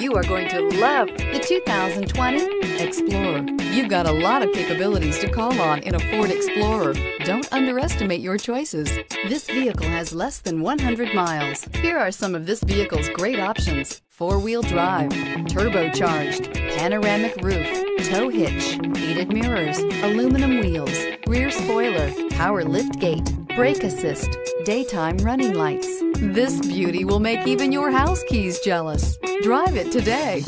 You are going to love the 2020 Explorer. You've got a lot of capabilities to call on in a Ford Explorer. Don't underestimate your choices. This vehicle has less than 100 miles. Here are some of this vehicle's great options. Four-wheel drive, turbocharged, panoramic roof, tow hitch, heated mirrors, aluminum wheels, rear spoiler, power lift gate, brake assist, daytime running lights. This beauty will make even your house keys jealous. Drive it today.